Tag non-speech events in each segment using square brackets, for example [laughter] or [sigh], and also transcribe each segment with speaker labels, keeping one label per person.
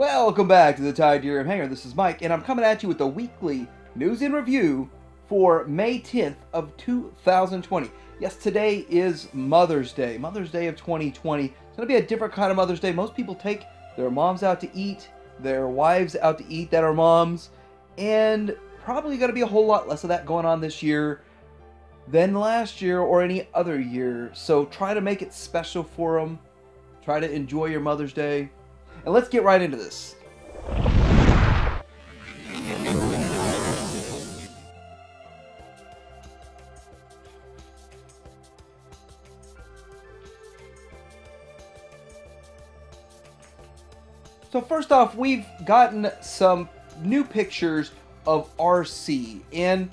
Speaker 1: Welcome back to the Tydirium Hangar. This is Mike, and I'm coming at you with the weekly news and review for May 10th of 2020. Yes, today is Mother's Day, Mother's Day of 2020. It's going to be a different kind of Mother's Day. Most people take their moms out to eat, their wives out to eat that are moms, and probably going to be a whole lot less of that going on this year than last year or any other year. So try to make it special for them. Try to enjoy your Mother's Day. And let's get right into this. So first off, we've gotten some new pictures of Arcee, and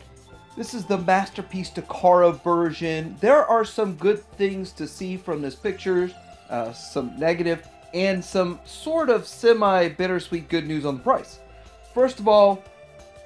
Speaker 1: this is the Masterpiece Takara version. There are some good things to see from this pictures, uh, some negative, and some sort of semi-bittersweet good news on the price. First of all,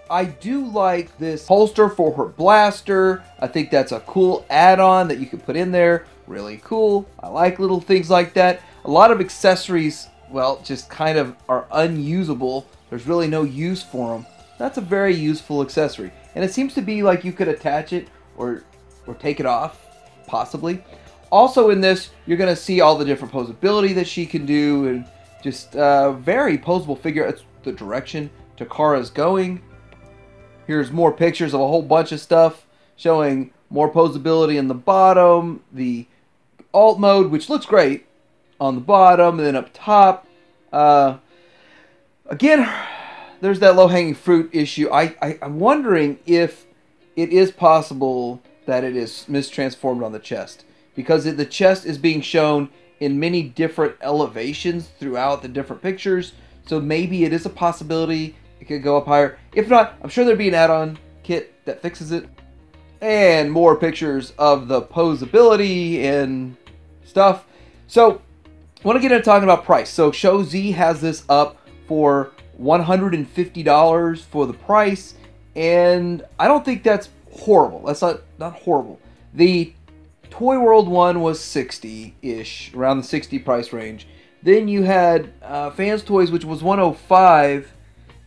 Speaker 1: I do like this holster for her blaster. I think that's a cool add-on that you can put in there. Really cool. I like little things like that. A lot of accessories, well, just kind of are unusable. There's really no use for them. That's a very useful accessory. And it seems to be like you could attach it or, or take it off, possibly. Also in this, you're going to see all the different posability that she can do and just uh, very posable figure. It's the direction Takara's going. Here's more pictures of a whole bunch of stuff showing more posability in the bottom, the alt mode, which looks great on the bottom, and then up top. Uh, again, there's that low-hanging fruit issue. I, I, I'm wondering if it is possible that it is mistransformed on the chest because the chest is being shown in many different elevations throughout the different pictures. So maybe it is a possibility it could go up higher. If not, I'm sure there'd be an add-on kit that fixes it. And more pictures of the posability and stuff. So, I want to get into talking about price. So, Show Z has this up for $150 for the price, and I don't think that's horrible. That's not not horrible. The Toy World one was 60-ish, around the 60 price range. Then you had uh, Fans Toys, which was 105,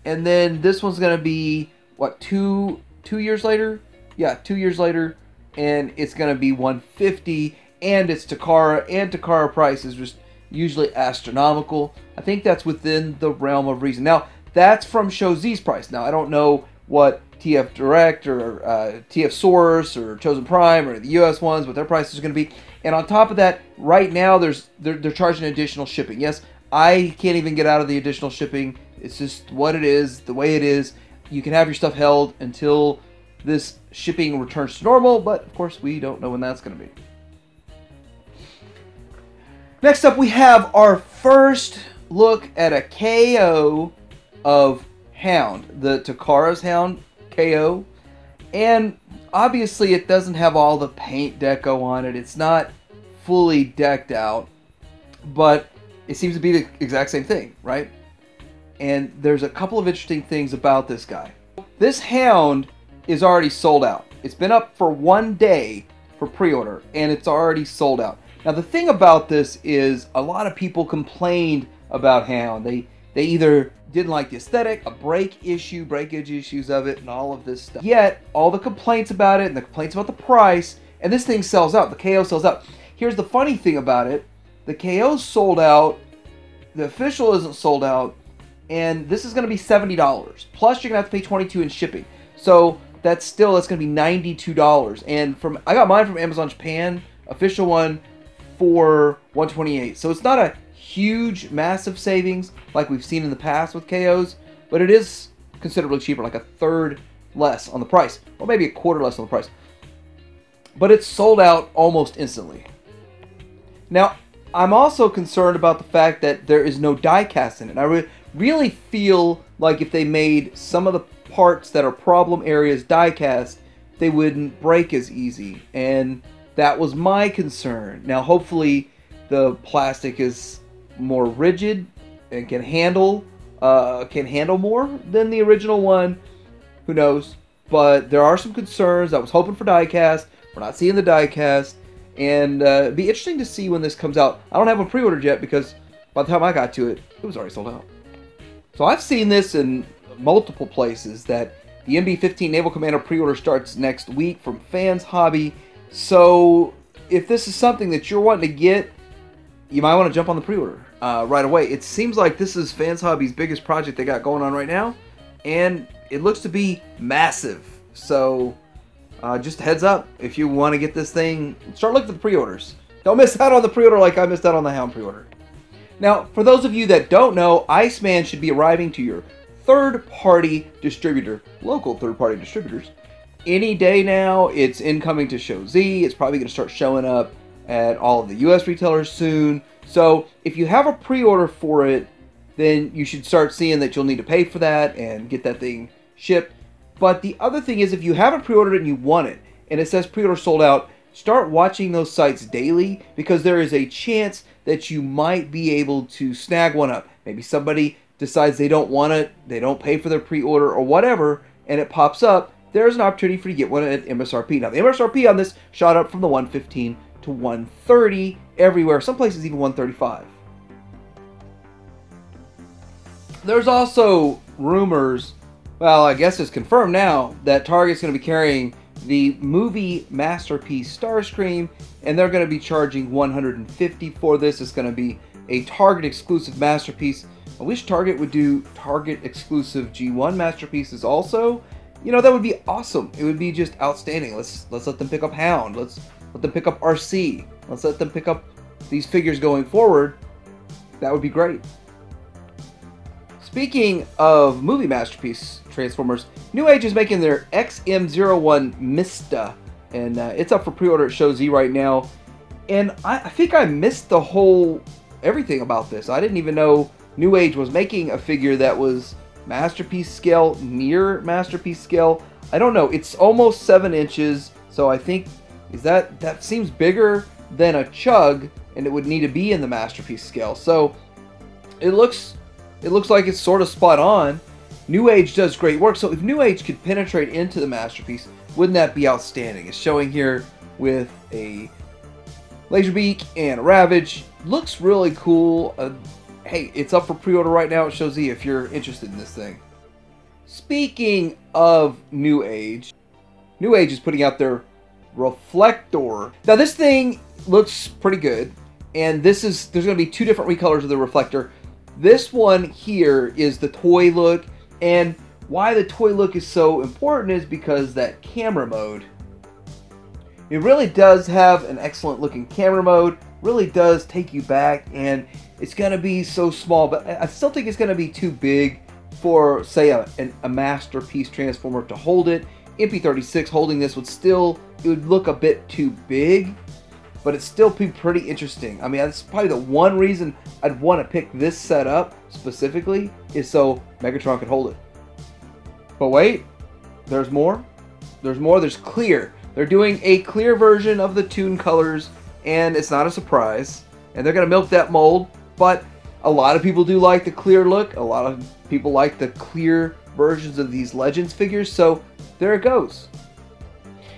Speaker 1: and then this one's gonna be what two two years later? Yeah, two years later, and it's gonna be 150, and it's Takara, and Takara price is just usually astronomical. I think that's within the realm of reason. Now that's from Show Z's price. Now I don't know what TF Direct or uh, TF Source or Chosen Prime or the US ones, what their price is going to be. And on top of that, right now there's they're, they're charging additional shipping. Yes, I can't even get out of the additional shipping. It's just what it is, the way it is. You can have your stuff held until this shipping returns to normal, but of course we don't know when that's going to be. Next up, we have our first look at a KO of Hound, the Takara's Hound KO. And obviously it doesn't have all the paint deco on it. It's not fully decked out, but it seems to be the exact same thing, right? And there's a couple of interesting things about this guy. This Hound is already sold out. It's been up for one day for pre-order, and it's already sold out. Now the thing about this is a lot of people complained about Hound. They they either didn't like the aesthetic, a break issue, breakage issues of it, and all of this stuff. Yet, all the complaints about it and the complaints about the price, and this thing sells out. The KO sells out. Here's the funny thing about it. The KO sold out, the official isn't sold out, and this is going to be $70. Plus, you're going to have to pay 22 in shipping. So, that's still, that's going to be $92. And from I got mine from Amazon Japan, official one, for 128 So, it's not a huge, massive savings like we've seen in the past with KOs, but it is considerably cheaper, like a third less on the price, or maybe a quarter less on the price. But it's sold out almost instantly. Now, I'm also concerned about the fact that there is no die cast in it. I re really feel like if they made some of the parts that are problem areas die cast, they wouldn't break as easy. And that was my concern. Now, hopefully, the plastic is more rigid and can handle uh, can handle more than the original one. Who knows? But there are some concerns. I was hoping for diecast. We're not seeing the diecast, and uh, it'd be interesting to see when this comes out. I don't have a pre-ordered yet because by the time I got to it, it was already sold out. So I've seen this in multiple places that the MB-15 Naval Commander pre-order starts next week from Fans Hobby. So if this is something that you're wanting to get, you might want to jump on the pre-order uh, right away. It seems like this is Fans Hobby's biggest project they got going on right now, and it looks to be massive. So uh, just heads up, if you want to get this thing, start looking at the pre-orders. Don't miss out on the pre-order like I missed out on the Hound pre-order. Now, for those of you that don't know, Iceman should be arriving to your third-party distributor, local third-party distributors, any day now. It's incoming to Show Z. It's probably going to start showing up at all of the U.S. retailers soon. So if you have a pre-order for it, then you should start seeing that you'll need to pay for that and get that thing shipped. But the other thing is, if you haven't pre-ordered it and you want it, and it says pre-order sold out, start watching those sites daily because there is a chance that you might be able to snag one up. Maybe somebody decides they don't want it, they don't pay for their pre-order or whatever, and it pops up. There's an opportunity for you to get one at MSRP. Now the MSRP on this shot up from the 115 to 130 everywhere. Some places even 135. There's also rumors, well, I guess it's confirmed now, that Target's going to be carrying the movie masterpiece Starscream, and they're going to be charging 150 for this. It's going to be a Target exclusive masterpiece. I wish Target would do Target exclusive G1 masterpieces also. You know, that would be awesome. It would be just outstanding. Let's let's let them pick up Hound. Let's let them pick up Arcee. Let's let them pick up these figures going forward. That would be great. Speaking of movie masterpiece Transformers, New Age is making their XM01 Mista, and uh, it's up for pre-order at Show Z right now. And I, I think I missed the whole everything about this. I didn't even know New Age was making a figure that was masterpiece scale, near masterpiece scale. I don't know. It's almost seven inches, so I think is that that seems bigger than a chug, and it would need to be in the masterpiece scale. So it looks it looks like it's sort of spot on. New Age does great work, so if New Age could penetrate into the masterpiece, wouldn't that be outstanding? It's showing here with a Laserbeak and a Ravage. Looks really cool. Uh, hey, it's up for pre-order right now at Show Z if you're interested in this thing. Speaking of New Age, New Age is putting out their Reflector. Now this thing looks pretty good, and this is there's going to be two different recolors of the Reflector. This one here is the toy look, and why the toy look is so important is because that camera mode. It really does have an excellent looking camera mode, really does take you back, and it's going to be so small, but I still think it's going to be too big for, say, a, a masterpiece transformer to hold it. MP36 holding this would still, it would look a bit too big, but it's still be pretty interesting. I mean, that's probably the one reason I'd want to pick this setup specifically is so Megatron could hold it. But wait, there's more. There's more. There's clear. They're doing a clear version of the toon colors, and it's not a surprise. And they're going to milk that mold, but a lot of people do like the clear look. A lot of people like the clear versions of these Legends figures, so there it goes.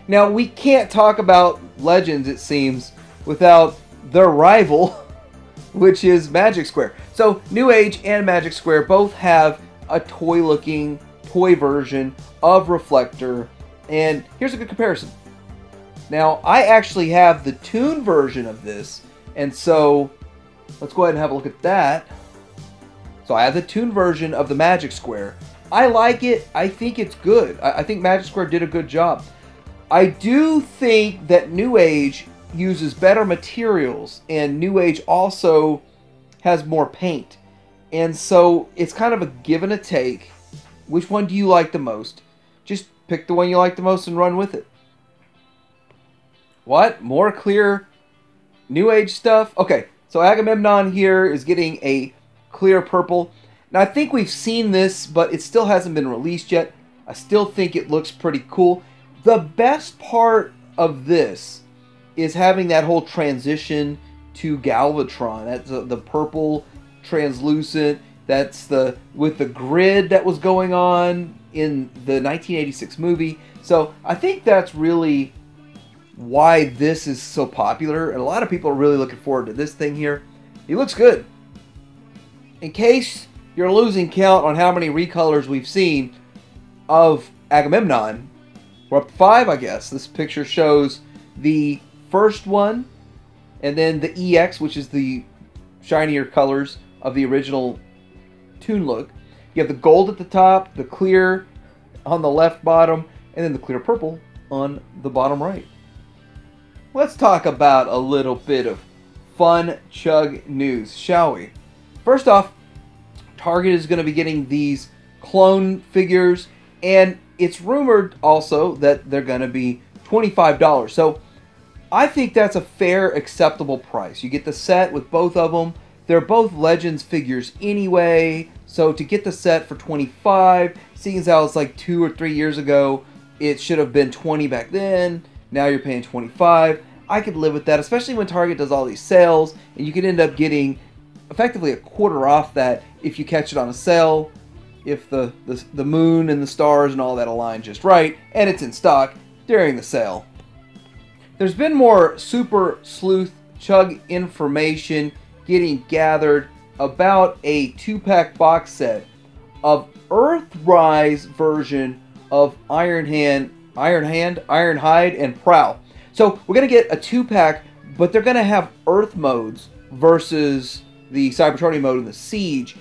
Speaker 1: Now, we can't talk about Legends, it seems, without their rival, [laughs] which is Magic Square. So, New Age and Magic Square both have a toy looking toy version of Reflector. And here's a good comparison. Now, I actually have the toon version of this, and so let's go ahead and have a look at that. So I have the toon version of the Magic Square. I like it. I think it's good. I, I think Magic Square did a good job. I do think that New Age uses better materials, and New Age also has more paint. And so it's kind of a give and a take. Which one do you like the most? Just pick the one you like the most and run with it. What? More clear New Age stuff? Okay, so Agamemnon here is getting a clear purple. Now, I think we've seen this, but it still hasn't been released yet. I still think it looks pretty cool. The best part of this is having that whole transition to Galvatron. That's the, purple translucent. That's the with the grid that was going on in the 1986 movie. So I think that's really why this is so popular, and a lot of people are really looking forward to this thing here. He looks good. In case you're losing count on how many recolors we've seen of Agamemnon. We're up five, I guess. This picture shows the first one, and then the EX, which is the shinier colors of the original Toon look. You have the gold at the top, the clear on the left bottom, and then the clear purple on the bottom right. Let's talk about a little bit of fun chug news, shall we? First off, Target is going to be getting these clone figures, and it's rumored also that they're going to be $25. So I think that's a fair, acceptable price. You get the set with both of them. They're both Legends figures anyway. So to get the set for 25, seeing as how it's like two or three years ago, it should have been 20 back then. Now you're paying 25. I could live with that, especially when Target does all these sales, and you could end up getting effectively a quarter off that if you catch it on a sale, if the, the, the moon and the stars and all that align just right, and it's in stock during the sale. There's been more Super Sleuth Chug information getting gathered about a two-pack box set of Earthrise version of Iron Hand, Iron Hand, Iron Hide, and Prowl. So we're gonna get a two-pack, but they're gonna have Earth modes versus the Cybertronian mode and the Siege,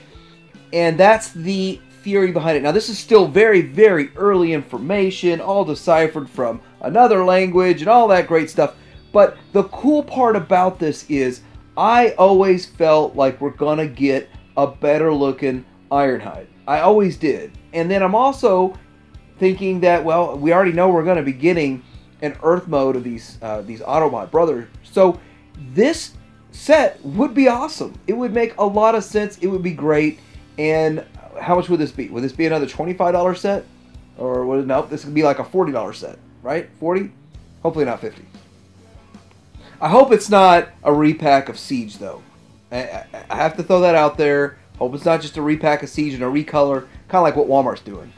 Speaker 1: and that's the theory behind it. Now this is still very, very early information, all deciphered from another language and all that great stuff. But the cool part about this is I always felt like we're gonna get a better looking Ironhide. I always did. And then I'm also thinking that well, we already know we're gonna be getting an Earth mode of these uh, these Autobot brothers. So this set would be awesome. It would make a lot of sense. It would be great. And how much would this be? Would this be another twenty-five dollar set, or would it, no? This could be like a forty dollar set, right? Forty? Hopefully not fifty. I hope it's not a repack of Siege, though. I, I have to throw that out there. Hope it's not just a repack of Siege and a recolor, kind of like what Walmart's doing.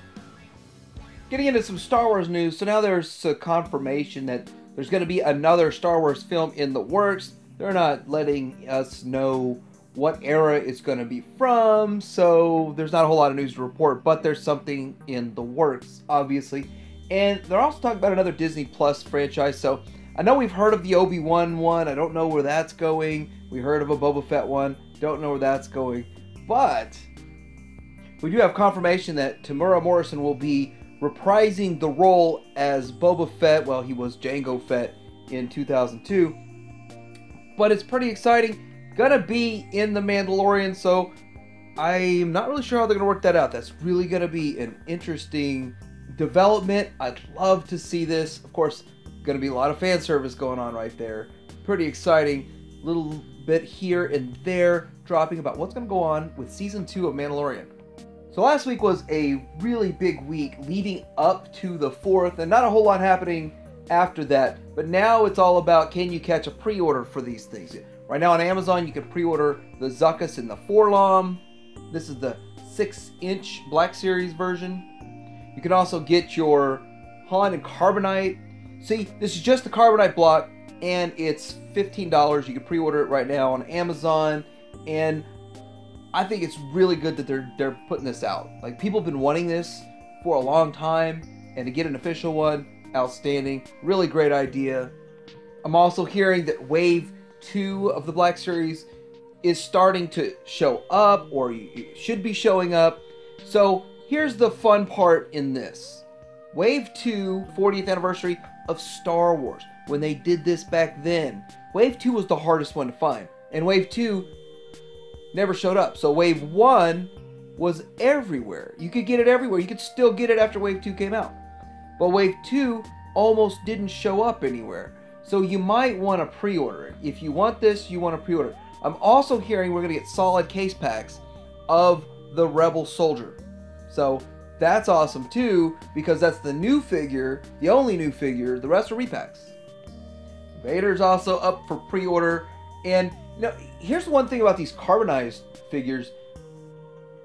Speaker 1: Getting into some Star Wars news, so now there's a confirmation that there's going to be another Star Wars film in the works. They're not letting us know what era it's going to be from, so there's not a whole lot of news to report, but there's something in the works, obviously. And they're also talking about another Disney Plus franchise, so I know we've heard of the Obi Wan one. I don't know where that's going. We heard of a Boba Fett one. Don't know where that's going. But we do have confirmation that Temuera Morrison will be reprising the role as Boba Fett. Well, he was Django Fett in 2002. But it's pretty exciting. Gonna be in The Mandalorian, so I'm not really sure how they're gonna work that out. That's really gonna be an interesting development. I'd love to see this. Of course, to be a lot of fan service going on right there. Pretty exciting. Little bit here and there dropping about what's going to go on with season two of Mandalorian. So last week was a really big week leading up to the fourth, and not a whole lot happening after that. But now it's all about can you catch a pre-order for these things? Right now on Amazon, you can pre-order the Zuckuss and the 4-LOM. This is the six-inch Black Series version. You can also get your Han and Carbonite See, this is just the Carbonite block, and it's $15. You can pre-order it right now on Amazon, and I think it's really good that they're they're putting this out. Like people have been wanting this for a long time, and to get an official one, outstanding. Really great idea. I'm also hearing that Wave 2 of the Black Series is starting to show up, or should be showing up. So here's the fun part in this. Wave 2 40th anniversary of Star Wars when they did this back then. Wave 2 was the hardest one to find, and Wave 2 never showed up. So Wave 1 was everywhere. You could get it everywhere. You could still get it after Wave 2 came out. But Wave 2 almost didn't show up anywhere. So you might want to pre-order it. If you want this, you want to pre-order. I'm also hearing we're going to get solid case packs of the Rebel Soldier. So that's awesome too, because that's the new figure, the only new figure. The rest are repacks. Vader's also up for pre-order. And you know, here's one thing about these carbonized figures.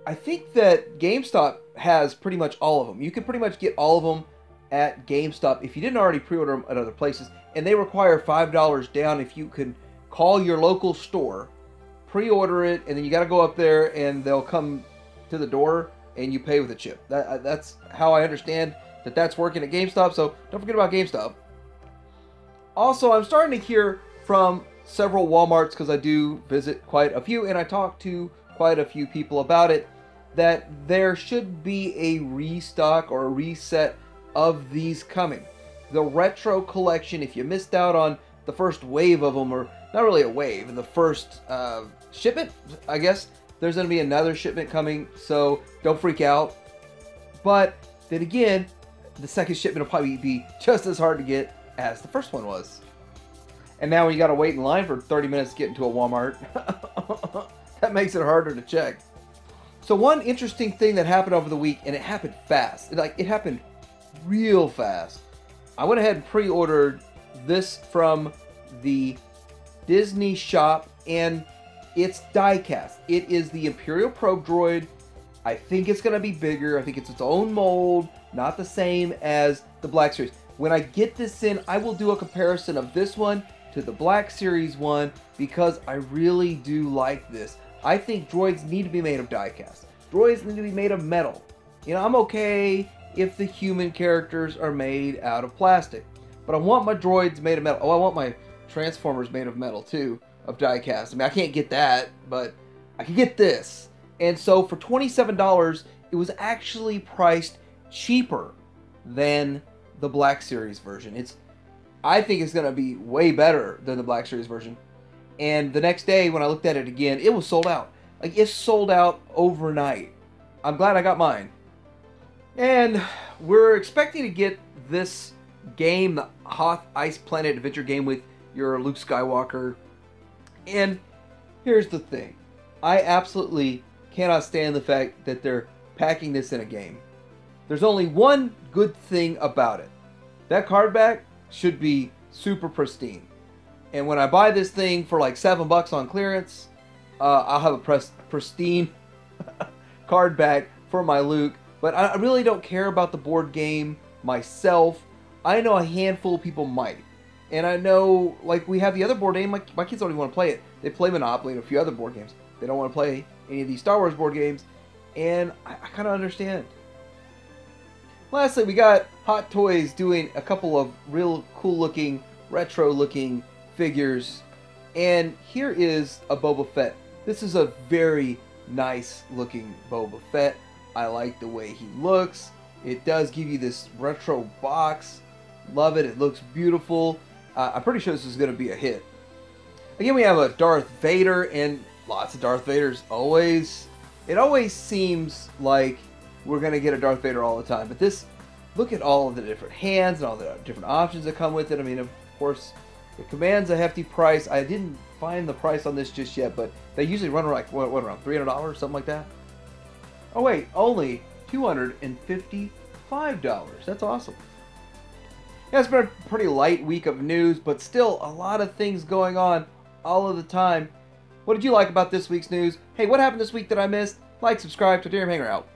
Speaker 1: I think that GameStop has pretty much all of them. You can pretty much get all of them at GameStop if you didn't already pre-order them at other places. And they require $5 down if you can call your local store, pre-order it, and then you got to go up there and they'll come to the door and you pay with a chip. That uh, that's how I understand that that's working at GameStop. So don't forget about GameStop. Also, I'm starting to hear from several Walmarts because I do visit quite a few and I talk to quite a few people about it that there should be a restock or a reset of these coming. The retro collection, if you missed out on the first wave of them, or not really a wave, the first uh, shipment, I guess, there's going to be another shipment coming, so don't freak out. But then again, the second shipment will probably be just as hard to get as the first one was. And now you got to wait in line for 30 minutes to get into a Walmart. [laughs] that makes it harder to check. So one interesting thing that happened over the week, and it happened fast. It, like it happened real fast. I went ahead and pre-ordered this from the Disney shop, and it's diecast. It is the Imperial Probe Droid. I think it's going to be bigger. I think it's its own mold, not the same as the Black Series. When I get this in, I will do a comparison of this one to the Black Series one because I really do like this. I think droids need to be made of diecast. Droids need to be made of metal. You know, I'm okay if the human characters are made out of plastic. But I want my droids made of metal. Oh, I want my Transformers made of metal too, of diecast. I mean, I can't get that, but I can get this. And so for $27, it was actually priced cheaper than the Black Series version. It's I think it's going to be way better than the Black Series version. And the next day when I looked at it again, it was sold out. Like it sold out overnight. I'm glad I got mine. And we're expecting to get this game, the Hoth Ice Planet Adventure game with your Luke Skywalker. And here's the thing. I absolutely cannot stand the fact that they're packing this in a game. There's only one good thing about it. That card back should be super pristine. And when I buy this thing for like seven bucks on clearance, uh, I'll have a pristine [laughs] card back for my Luke. But I really don't care about the board game myself. I know a handful of people might. And I know, like, we have the other board game. My, my kids don't even want to play it. They play Monopoly and a few other board games. They don't want to play any of these Star Wars board games. And I, I kind of understand. Lastly, we got Hot Toys doing a couple of real cool looking, retro looking figures. And here is a Boba Fett. This is a very nice looking Boba Fett. I like the way he looks. It does give you this retro box. Love it. It looks beautiful. Uh, I'm pretty sure this is going to be a hit. Again, we have a Darth Vader and lots of Darth Vaders always. It always seems like we're going to get a Darth Vader all the time. But this, look at all of the different hands and all the different options that come with it. I mean, of course, it commands a hefty price. I didn't find the price on this just yet, but they usually run like, what, what around $300, something like that? Oh, wait, only $255. That's awesome. Yeah, it's been a pretty light week of news, but still a lot of things going on all of the time. What did you like about this week's news? Hey, what happened this week that I missed? Like, subscribe to Tydirium Hangar out.